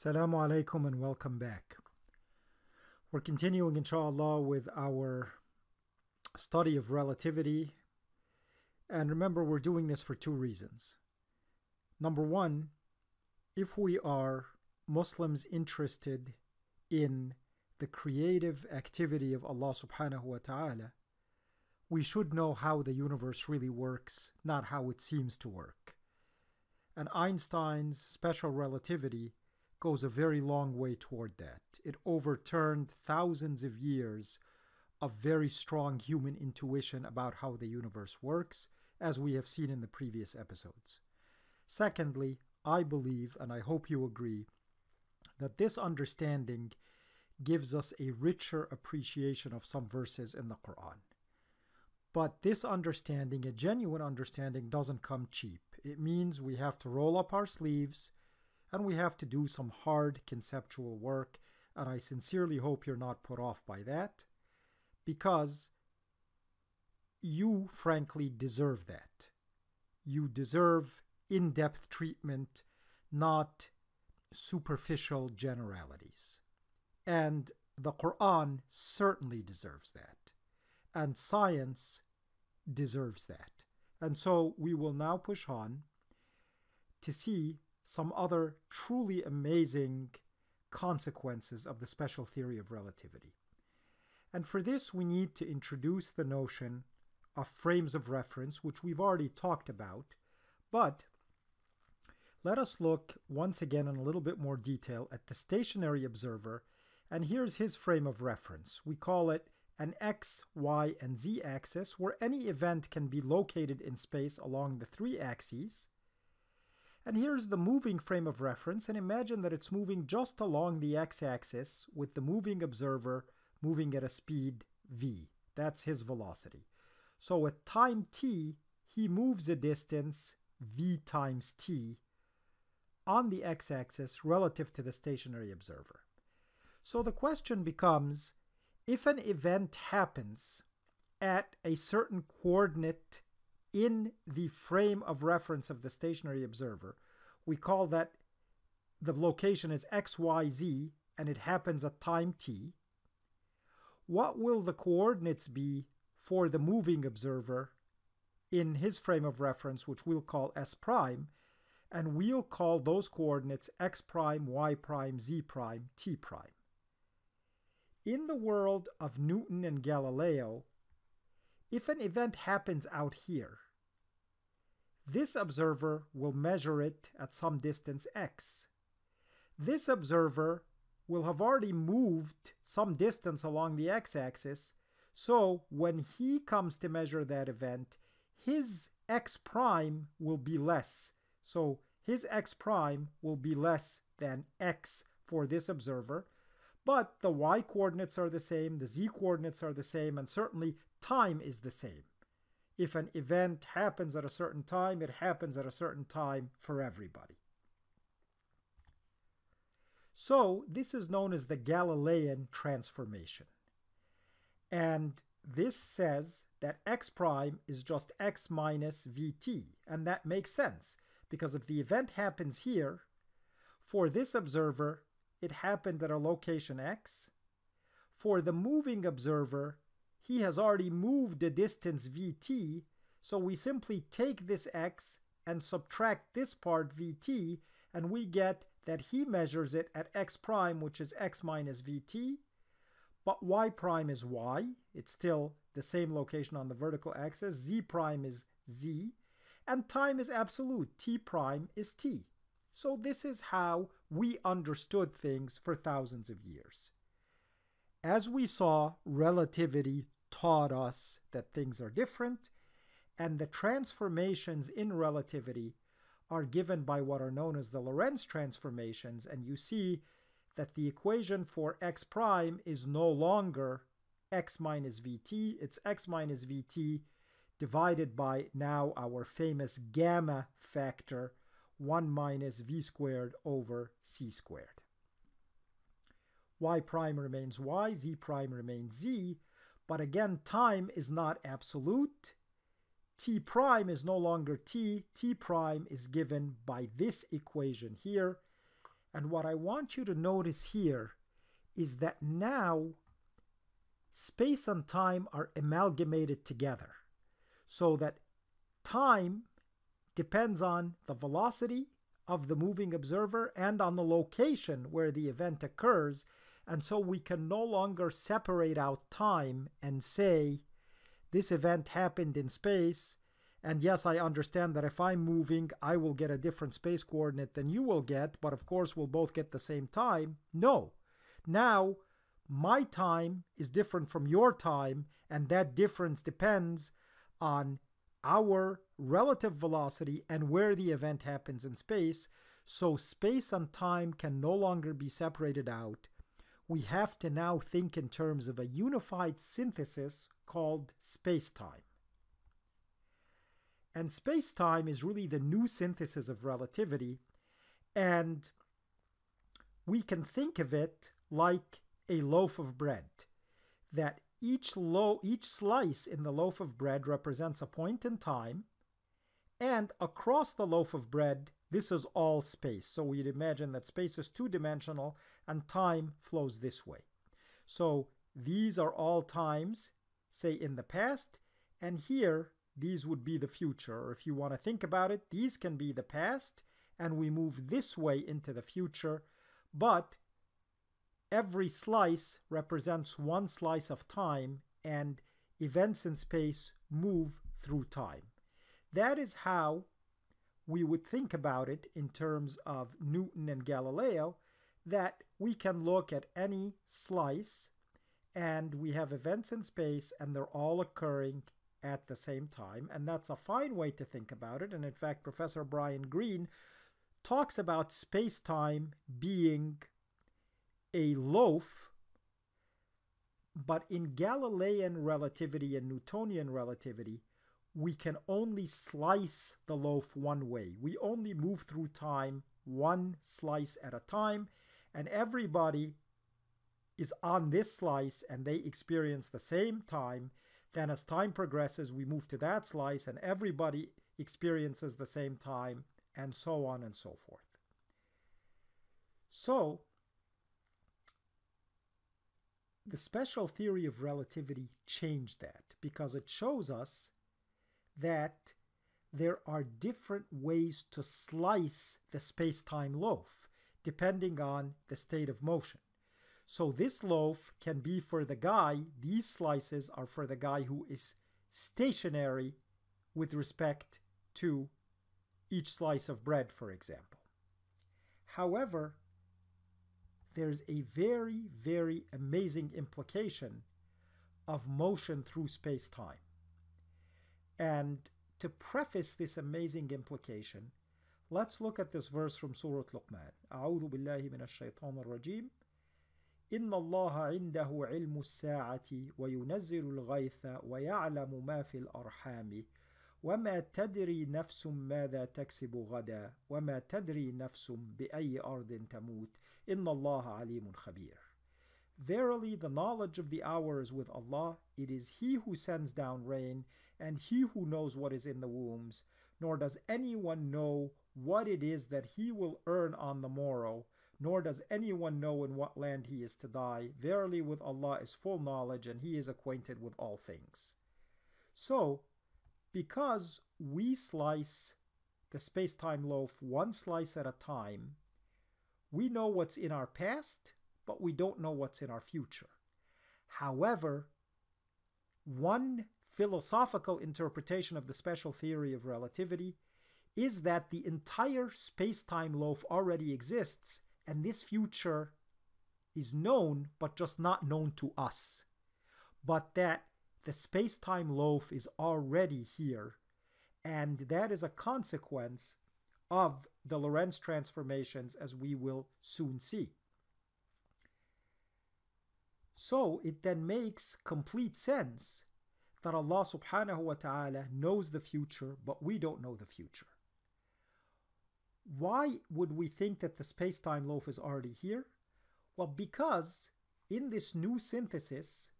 Assalamu alaikum and welcome back. We're continuing, inshallah, with our study of relativity. And remember, we're doing this for two reasons. Number one, if we are Muslims interested in the creative activity of Allah subhanahu wa ta'ala, we should know how the universe really works, not how it seems to work. And Einstein's special relativity goes a very long way toward that. It overturned thousands of years of very strong human intuition about how the universe works, as we have seen in the previous episodes. Secondly, I believe, and I hope you agree, that this understanding gives us a richer appreciation of some verses in the Quran. But this understanding, a genuine understanding, doesn't come cheap. It means we have to roll up our sleeves and we have to do some hard conceptual work. And I sincerely hope you're not put off by that because you, frankly, deserve that. You deserve in depth treatment, not superficial generalities. And the Quran certainly deserves that. And science deserves that. And so we will now push on to see some other truly amazing consequences of the special theory of relativity. And for this, we need to introduce the notion of frames of reference, which we've already talked about, but let us look once again in a little bit more detail at the stationary observer, and here's his frame of reference. We call it an x, y, and z axis where any event can be located in space along the three axes, and here's the moving frame of reference, and imagine that it's moving just along the x-axis with the moving observer moving at a speed v. That's his velocity. So at time t, he moves a distance v times t on the x-axis relative to the stationary observer. So the question becomes, if an event happens at a certain coordinate in the frame of reference of the stationary observer. We call that the location is xyz and it happens at time t. What will the coordinates be for the moving observer in his frame of reference, which we'll call s prime, and we'll call those coordinates x prime, y prime, z prime, t prime. In the world of Newton and Galileo, if an event happens out here, this observer will measure it at some distance x. This observer will have already moved some distance along the x-axis, so when he comes to measure that event, his x prime will be less. So his x prime will be less than x for this observer, but the y coordinates are the same, the z coordinates are the same, and certainly time is the same. If an event happens at a certain time, it happens at a certain time for everybody. So this is known as the Galilean transformation. And this says that x prime is just x minus vt, and that makes sense, because if the event happens here, for this observer, it happened at a location x. For the moving observer, he has already moved the distance vt, so we simply take this x and subtract this part vt, and we get that he measures it at x prime, which is x minus vt, but y prime is y. It's still the same location on the vertical axis. z prime is z, and time is absolute. t prime is t. So this is how we understood things for thousands of years. As we saw, relativity taught us that things are different, and the transformations in relativity are given by what are known as the Lorentz transformations, and you see that the equation for x prime is no longer x minus vt, it's x minus vt divided by now our famous gamma factor, 1 minus v squared over c squared. y prime remains y, z prime remains z, but again, time is not absolute. t prime is no longer t. t prime is given by this equation here. And what I want you to notice here is that now space and time are amalgamated together so that time depends on the velocity of the moving observer and on the location where the event occurs. And so we can no longer separate out time and say, this event happened in space. And yes, I understand that if I'm moving, I will get a different space coordinate than you will get, but of course we'll both get the same time. No. Now, my time is different from your time, and that difference depends on our relative velocity and where the event happens in space. So space and time can no longer be separated out. We have to now think in terms of a unified synthesis called space-time. And space-time is really the new synthesis of relativity, and we can think of it like a loaf of bread, that each, lo- each slice in the loaf of bread represents a point in time, and across the loaf of bread, this is all space. So we'd imagine that space is two dimensional and time flows this way. So these are all times, say in the past, and here these would be the future. Or if you want to think about it, these can be the past, and we move this way into the future, but every slice represents one slice of time, and events in space move through time. That is how we would think about it in terms of Newton and Galileo, that we can look at any slice and we have events in space and they're all occurring at the same time. And that's a fine way to think about it. And in fact, Professor Brian Greene talks about space time being a loaf, but in Galilean relativity and Newtonian relativity, we can only slice the loaf one way. We only move through time one slice at a time, and everybody is on this slice and they experience the same time. Then, as time progresses, we move to that slice and everybody experiences the same time, and so on and so forth. So, the special theory of relativity changed that because it shows us that there are different ways to slice the space-time loaf depending on the state of motion. So this loaf can be for the guy, these slices are for the guy who is stationary with respect to each slice of bread, for example. However, there's a very, very amazing implication of motion through space-time. And to preface this amazing implication, let's look at this verse from Surah Luqman. أعوذ بالله من الشيطان الرجيم إن الله عنده علم الساعة وينزل الغيث ويعلم ما في الأرحام وما تدري نفس ماذا تكسب غدا وما تدري نفس بأي أرض تموت إن الله عليم خبير Verily the knowledge of the hour is with Allah. It is He who sends down rain and he who knows what is in the wombs, nor does anyone know what it is that he will earn on the morrow, nor does anyone know in what land he is to die. Verily, with Allah is full knowledge, and he is acquainted with all things. So, because we slice the space time loaf one slice at a time, we know what's in our past, but we don't know what's in our future. However, one philosophical interpretation of the special theory of relativity is that the entire space-time loaf already exists and this future is known but just not known to us but that the space-time loaf is already here and that is a consequence of the Lorentz transformations as we will soon see. So it then makes complete sense that Allah subhanahu wa ta'ala knows the future, but we don't know the future. Why would we think that the space time loaf is already here? Well, because in this new synthesis,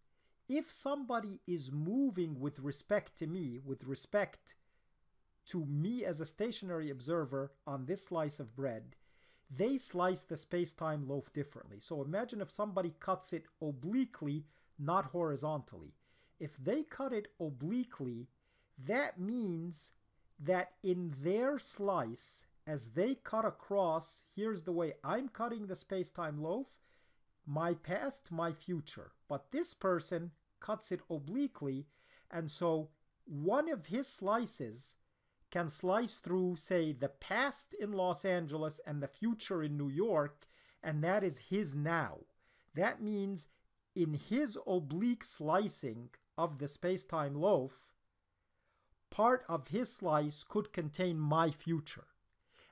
if somebody is moving with respect to me, with respect to me as a stationary observer on this slice of bread, they slice the space-time loaf differently. So imagine if somebody cuts it obliquely, not horizontally. If they cut it obliquely, that means that in their slice, as they cut across, here's the way I'm cutting the space-time loaf, my past, my future. But this person cuts it obliquely, and so one of his slices can slice through, say, the past in Los Angeles and the future in New York, and that is his now. That means in his oblique slicing of the space-time loaf, part of his slice could contain my future.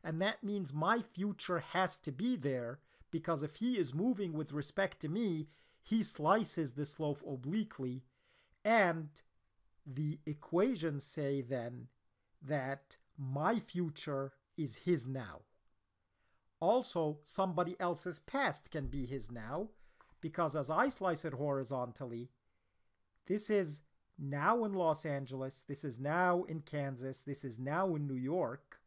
And that means my future has to be there because if he is moving with respect to me, he slices this loaf obliquely. And the equations say then that my future is his now. Also, somebody else's past can be his now because as I slice it horizontally, this is now in Los Angeles, this is now in Kansas, this is now in New York,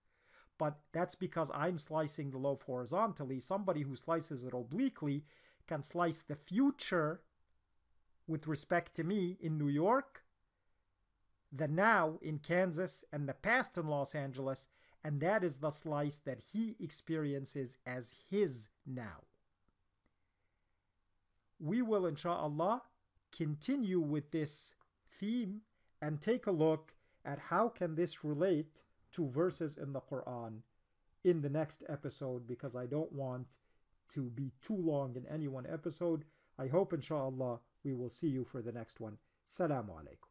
but that's because I'm slicing the loaf horizontally. Somebody who slices it obliquely can slice the future with respect to me in New York, the now in Kansas, and the past in Los Angeles, and that is the slice that he experiences as his now. We will, inshallah, continue with this theme and take a look at how can this relate to verses in the Quran in the next episode because I don't want to be too long in any one episode. I hope inshallah we will see you for the next one. Salamu alaikum.